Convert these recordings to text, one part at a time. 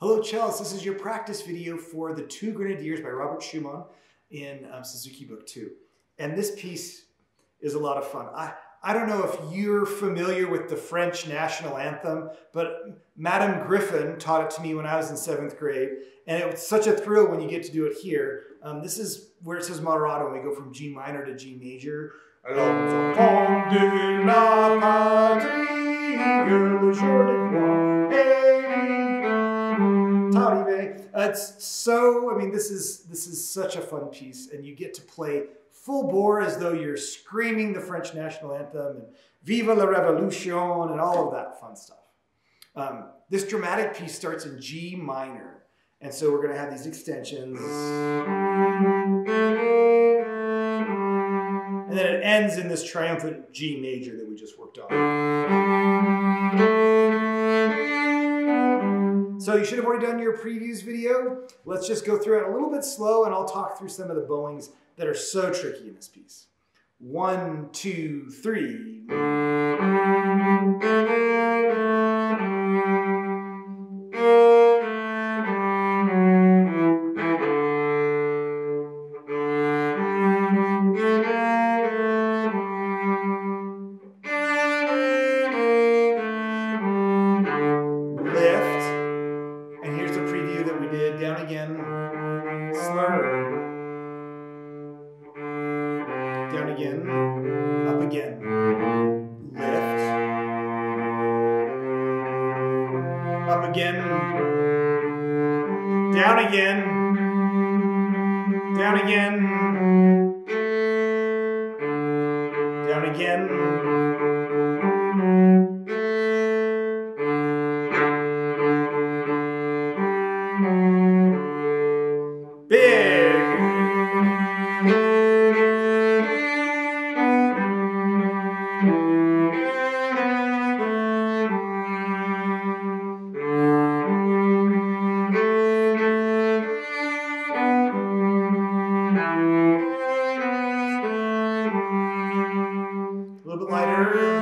Hello, Chels. This is your practice video for The Two Grenadiers by Robert Schumann in um, Suzuki Book 2. And this piece is a lot of fun. I, I don't know if you're familiar with the French national anthem, but Madame Griffin taught it to me when I was in seventh grade. And it was such a thrill when you get to do it here. Um, this is where it says moderato, and we go from G minor to G major. It's so, I mean, this is, this is such a fun piece and you get to play full bore as though you're screaming the French national anthem and Viva la Revolution and all of that fun stuff. Um, this dramatic piece starts in G minor. And so we're going to have these extensions. And then it ends in this triumphant G major that we just worked on. You should have already done your previews video. Let's just go through it a little bit slow and I'll talk through some of the bowings that are so tricky in this piece. One, two, three. Slur, down again, up again, lift, up again, down again, down again, down again, Amen.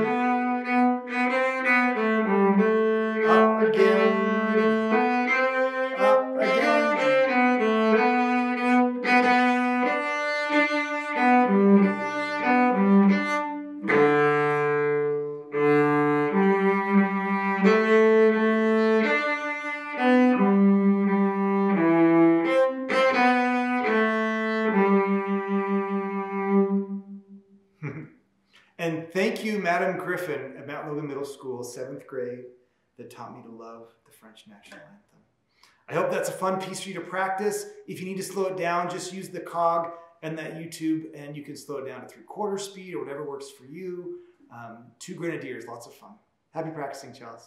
And thank you, Madam Griffin at Mount Logan Middle School, seventh grade, that taught me to love the French national anthem. I hope that's a fun piece for you to practice. If you need to slow it down, just use the cog and that YouTube, and you can slow it down to three quarter speed or whatever works for you. Um, two grenadiers, lots of fun. Happy practicing, Charles.